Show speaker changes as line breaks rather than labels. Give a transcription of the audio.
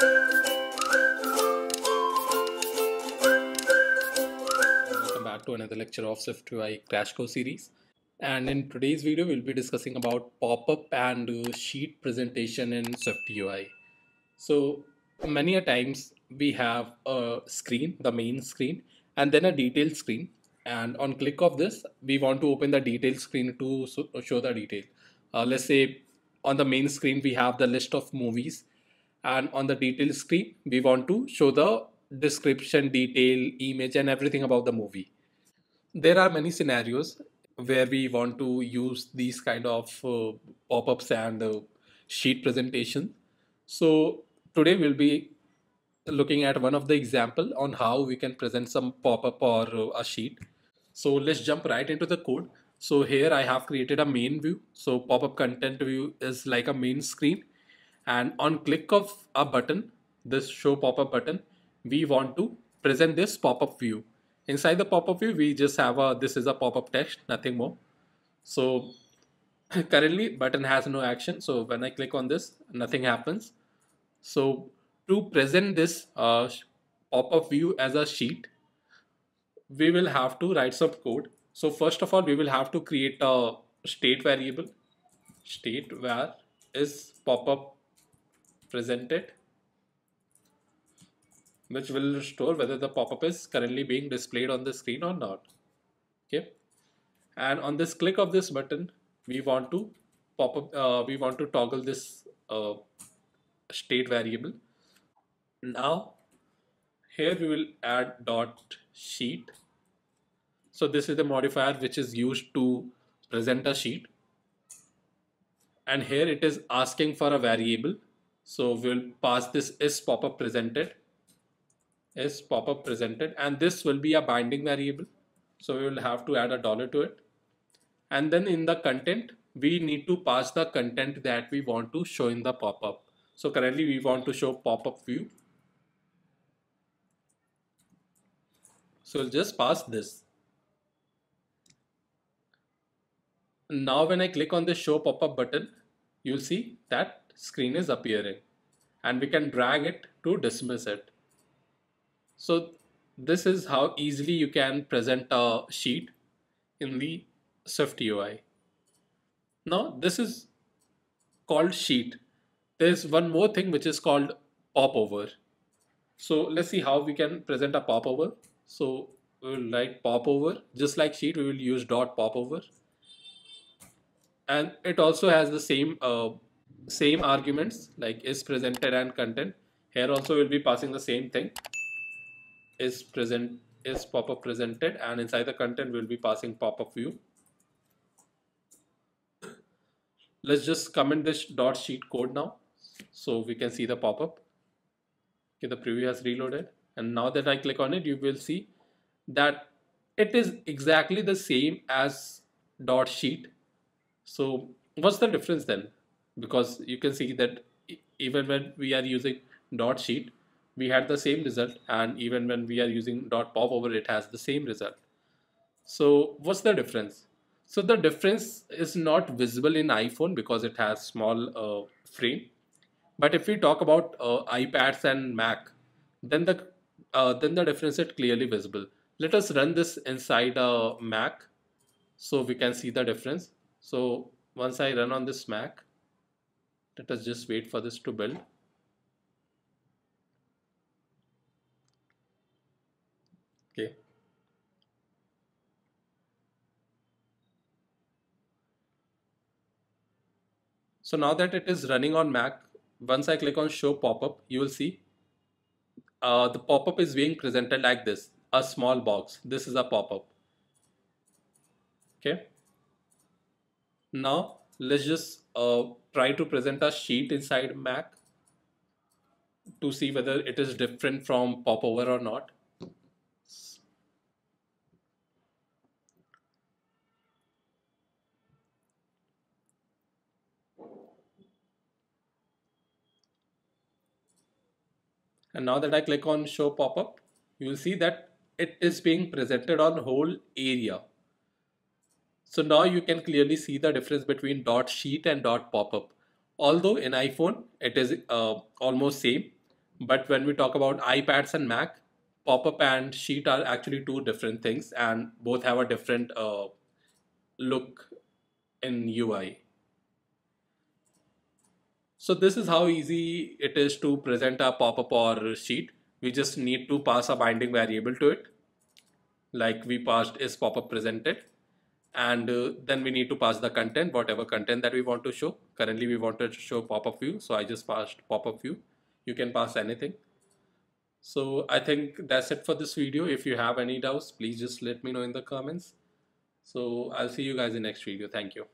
Welcome back to another lecture of SwiftUI Crash Course series. And in today's video, we'll be discussing about pop-up and uh, sheet presentation in SwiftUI. So many a times we have a screen, the main screen, and then a detailed screen. And on click of this, we want to open the detailed screen to show the detail. Uh, let's say on the main screen, we have the list of movies. And on the detail screen, we want to show the description, detail, image, and everything about the movie. There are many scenarios where we want to use these kind of uh, pop-ups and uh, sheet presentation. So today we'll be looking at one of the example on how we can present some pop-up or uh, a sheet. So let's jump right into the code. So here I have created a main view. So pop-up content view is like a main screen. And on click of a button, this show pop-up button, we want to present this pop-up view. Inside the pop-up view, we just have a, this is a pop-up text, nothing more. So currently button has no action. So when I click on this, nothing happens. So to present this uh, pop-up view as a sheet, we will have to write some code. So first of all, we will have to create a state variable, state where is pop-up presented which will store whether the pop-up is currently being displayed on the screen or not. Okay. And on this click of this button, we want to pop up, uh, we want to toggle this uh, state variable. Now, here we will add dot sheet. So this is the modifier which is used to present a sheet. And here it is asking for a variable. So we'll pass this is pop-up presented is pop-up presented and this will be a binding variable. So we will have to add a dollar to it. And then in the content we need to pass the content that we want to show in the pop-up. So currently we want to show pop-up view. So we'll just pass this. Now when I click on the show pop-up button you'll see that screen is appearing and we can drag it to dismiss it so this is how easily you can present a sheet in the Swift UI. Now this is called sheet. There's one more thing which is called popover. So let's see how we can present a popover. So we will write popover just like sheet we will use dot popover and it also has the same uh, same arguments like is presented and content. Here also we'll be passing the same thing. Is present is pop-up presented and inside the content we'll be passing pop-up view. Let's just comment this dot sheet code now so we can see the pop-up. Okay the preview has reloaded and now that I click on it you will see that it is exactly the same as dot sheet. So what's the difference then because you can see that even when we are using dot sheet we had the same result and even when we are using dot popover it has the same result. So what's the difference? So the difference is not visible in iphone because it has small uh, frame. But if we talk about uh, ipads and mac then the uh, then the difference is clearly visible. Let us run this inside a mac so we can see the difference. So once i run on this mac let us just wait for this to build. Okay. So now that it is running on Mac once I click on show pop-up you will see uh, the pop-up is being presented like this a small box. This is a pop-up. Okay. Now let's just uh, try to present a sheet inside Mac to see whether it is different from popover or not. And now that I click on show pop-up you will see that it is being presented on whole area so now you can clearly see the difference between dot sheet and dot pop-up although in iPhone it is uh, almost same But when we talk about iPads and Mac, pop-up and sheet are actually two different things and both have a different uh, look in UI. So this is how easy it is to present a pop-up or sheet. We just need to pass a binding variable to it. Like we passed is pop-up presented. And uh, then we need to pass the content, whatever content that we want to show. Currently we want to show pop-up view. So I just passed pop-up view. You can pass anything. So I think that's it for this video. If you have any doubts, please just let me know in the comments. So I'll see you guys in next video. Thank you.